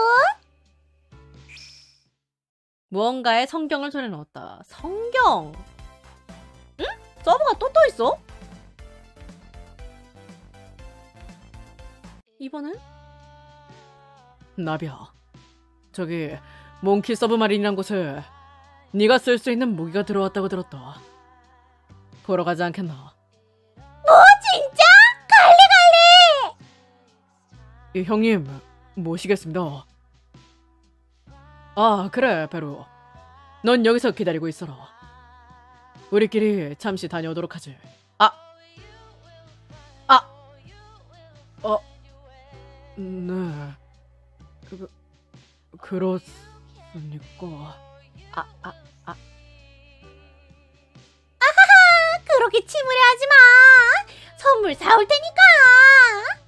무언가에 성경을 손에 넣었다. 성경? 응? 서버가 또 떠 있어? 이번엔? 나비야. 저기 몽키 서브마린이란 곳에 네가 쓸 수 있는 무기가 들어왔다고 들었다. 보러 가지 않겠나? 뭐 진짜? 갈래 갈래. 이 형님 모시겠습니다. 아 그래 베루. 넌 여기서 기다리고 있어라. 우리끼리 잠시 다녀오도록 하지. 아. 아. 어. 네. 그, 그렇습니까? 아, 아, 아. 그렇게 침울해 하지 마. 선물 사올 테니까.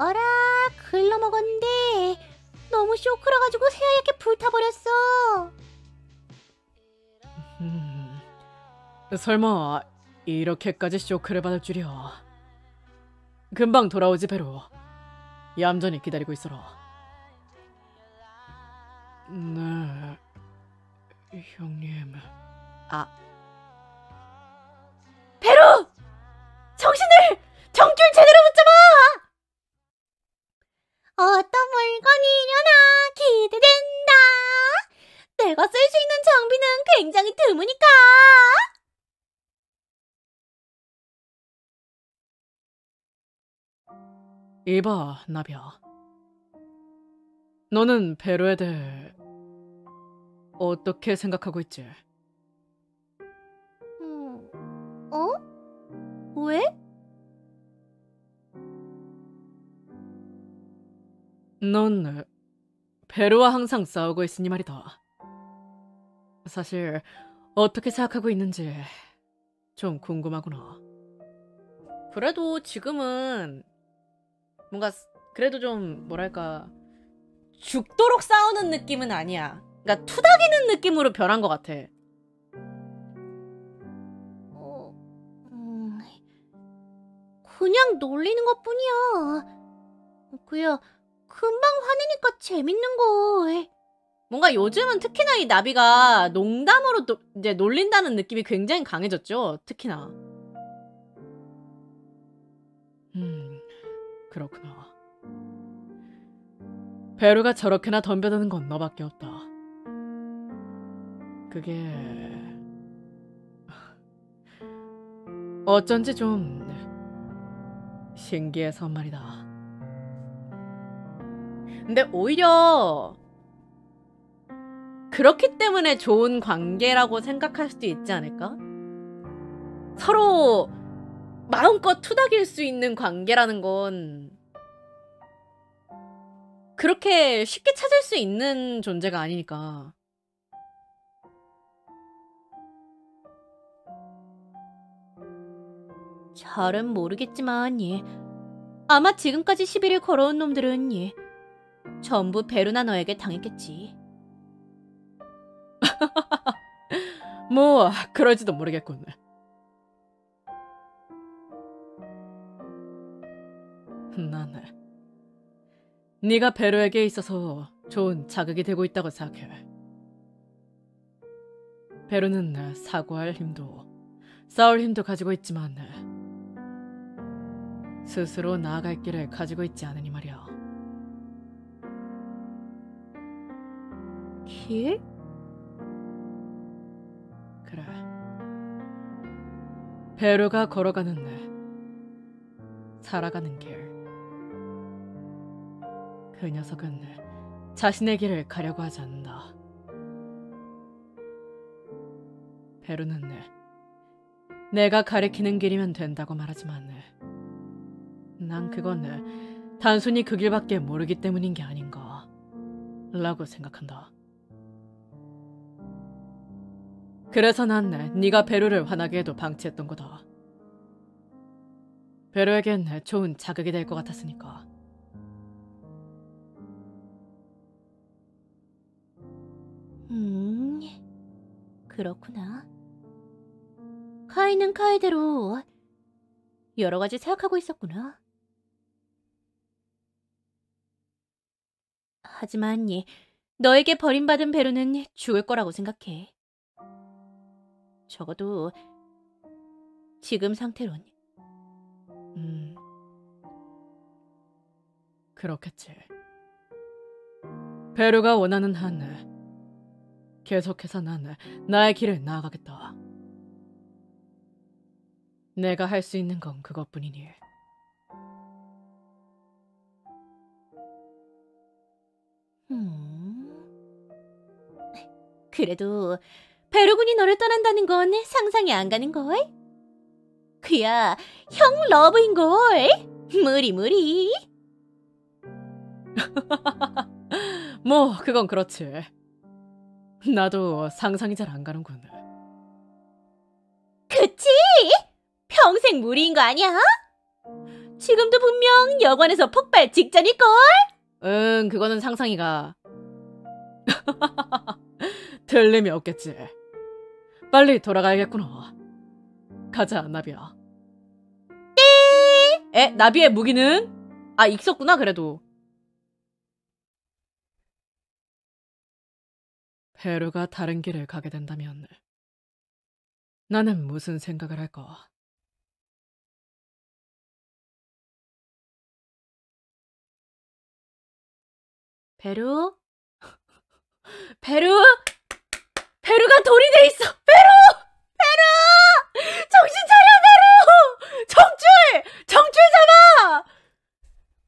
어라, 글러 먹었는데 너무 쇼크라 가지고 새하얗게 불타버렸어. 음, 설마 이렇게까지 쇼크를 받을 줄이야. 금방 돌아오지 베로. 얌전히 기다리고 있어라. 네, 형님. 아. 베루! 정신을! 정줄 제대로! 어떤 물건이려나 기대된다. 내가 쓸 수 있는 장비는 굉장히 드무니까. 이봐, 나비야. 너는 베로에 대해 어떻게 생각하고 있지? 음, 어? 왜? 넌 베로와 항상 싸우고 있으니 말이다. 사실 어떻게 생각하고 있는지 좀 궁금하구나. 그래도 지금은 뭔가 스- 그래도 좀 뭐랄까 죽도록 싸우는 느낌은 아니야. 그러니까 투닥이는 느낌으로 변한 것 같아. 어, 음, 그냥 놀리는 것 뿐이야. 그야, 금방 화내니까 재밌는 걸. 뭔가 요즘은 특히나 이 나비가 농담으로 또 이제 놀린다는 느낌이 굉장히 강해졌죠. 특히나. 음, 그렇구나. 베루가 저렇게나 덤벼드는 건 너밖에 없다. 그게 어쩐지 좀 신기해서 말이다. 근데 오히려 그렇기 때문에 좋은 관계라고 생각할 수도 있지 않을까? 서로 마음껏 투닥일 수 있는 관계라는 건 그렇게 쉽게 찾을 수 있는 존재가 아니니까. 잘은 모르겠지만, 예. 아마 지금까지 시비를 걸어온 놈들은, 예. 전부 베르나 너에게 당했겠지. 뭐 그럴지도 모르겠군. 난 네가 베로에게 있어서 좋은 자극이 되고 있다고 생각해. 베로는 사고할 힘도 싸울 힘도 가지고 있지만 스스로 나아갈 길을 가지고 있지 않으니 말이야. 길? 그래. 베로가 걸어가는 데 살아가는 길. 그 녀석은 자신의 길을 가려고 하지 않는다. 베르는 네. 내가 가리키는 길이면 된다고 말하지만 네. 난 그건 네. 단순히 그 길밖에 모르기 때문인 게 아닌가 라고 생각한다. 그래서 난 네, 네가 베르를 화나게 해도 방치했던 거다. 베르에겐 네, 좋은 자극이 될 것 같았으니까. 음, 그렇구나. 카이는 카이대로 여러 가지 생각하고 있었구나. 하지만 예, 너에게 버림받은 베르는 죽을 거라고 생각해. 적어도 지금 상태론. 음, 그렇겠지. 베르가 원하는 한 계속해서 난 나의 길을 나아가겠다. 내가 할 수 있는 건 그것뿐이니. 음. 그래도 베르군이 너를 떠난다는 건 상상이 안 가는 걸. 그야 형 러브인 걸. 무리 무리. 뭐 그건 그렇지. 나도 상상이 잘 안 가는군. 그치? 평생 무리인 거 아니야? 지금도 분명 여관에서 폭발 직전일걸? 응, 그거는 상상이가. 틀림이 없겠지. 빨리 돌아가야겠구나. 가자, 나비야. 에? 나비의 무기는? 아, 있었구나, 그래도. 베루가 다른 길을 가게 된다면 나는 무슨 생각을 할까? 베루? 베루? 베루가 돌이 돼 있어! 베루! 베루! 정신 차려, 베루! 정줄! 정줄 잡아!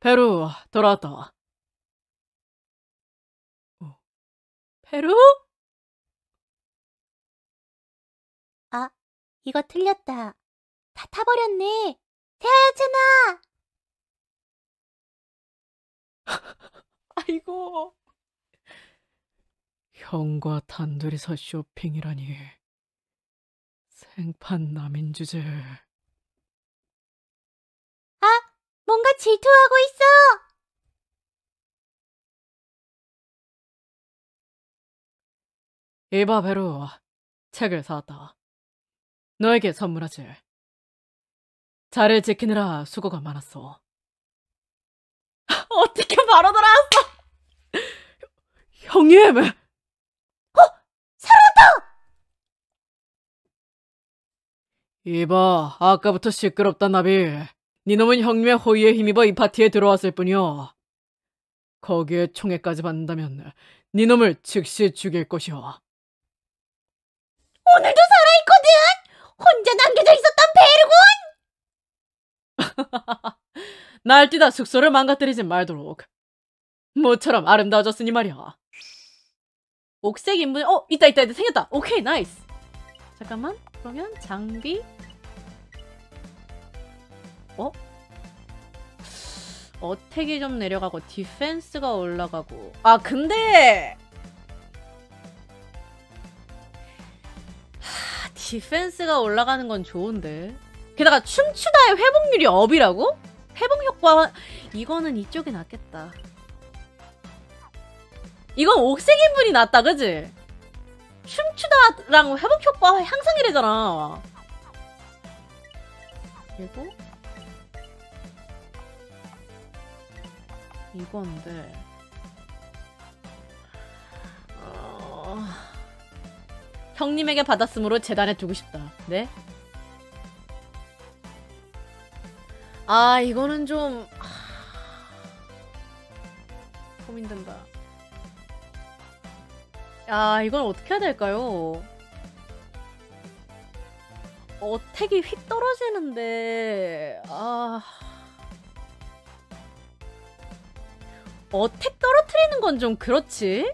베루, 돌아왔다. 어. 베루? 아, 이거 틀렸다. 다 타버렸네. 태아였잖아! 아이고. 형과 단둘이서 쇼핑이라니. 생판 남인 주제. 아, 뭔가 질투하고 있어! 이봐, 베루. 책을 사왔다. 너에게 선물하지. 자리를 지키느라 수고가 많았어. 어떻게 바로 돌아왔어? 형님! 어! 살았다! 이봐, 아까부터 시끄럽다, 나비. 니놈은 형님의 호의에 힘입어 이 파티에 들어왔을 뿐이야. 거기에 총애까지 받는다면 니놈을 즉시 죽일 것이야. 오늘도 살아있거든! 혼자 남겨져 있었던 베르군! 날뛰다 숙소를 망가뜨리지 말도록. 모처럼 아름다워졌으니 말이야. 옥색 인분, 어, 있다, 있다, 있다, 생겼다. 오케이, nice. 잠깐만, 그러면 장비. 어? 어택이 좀 내려가고 디펜스가 올라가고. 아, 근데 하, 디펜스가 올라가는 건 좋은데. 게다가 춤추다의 회복률이 업이라고? 회복 효과 이거는 이쪽이 낫겠다. 이건 옥색 인분이 낫다, 그지? 춤추다랑 회복 효과 향상이래잖아. 그리고 이건데 어... 형님에게 받았으므로 재단에 두고 싶다. 네? 아 이거는 좀 고민된다. 야, 이걸 어떻게 해야 될까요? 어, 택이 휙 떨어지는데, 아. 어, 택 떨어뜨리는 건 좀 그렇지?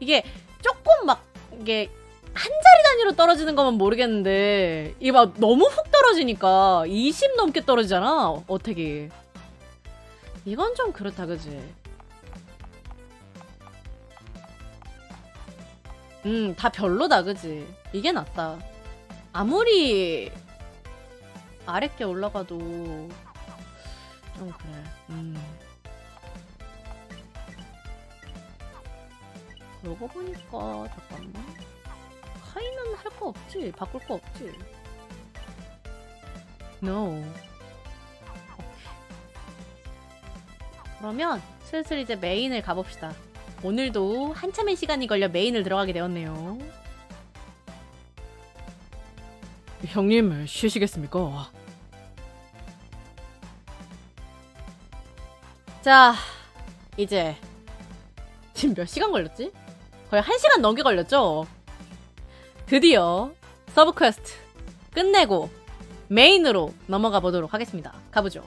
이게 조금 막, 이게 한 자리 단위로 떨어지는 거면 모르겠는데 막 너무 훅 떨어지니까 20 넘게 떨어지잖아 어택이. 이건 좀 그렇다 그지? 음다 별로다 그지? 이게 낫다. 아무리 아랫게 올라가도 좀 그래. 음. 그러고 보니까 잠깐만 카이는 할 거 없지 바꿀 거 없지 No 그러면 슬슬 이제 메인을 가봅시다 오늘도 한참의 시간이 걸려 메인을 들어가게 되었네요 형님 쉬시겠습니까? 자 이제 지금 몇 시간 걸렸지? 거의 한 시간 넘게 걸렸죠? 드디어 sub quest 끝내고 main으로 넘어가 보도록 하겠습니다. 가보죠.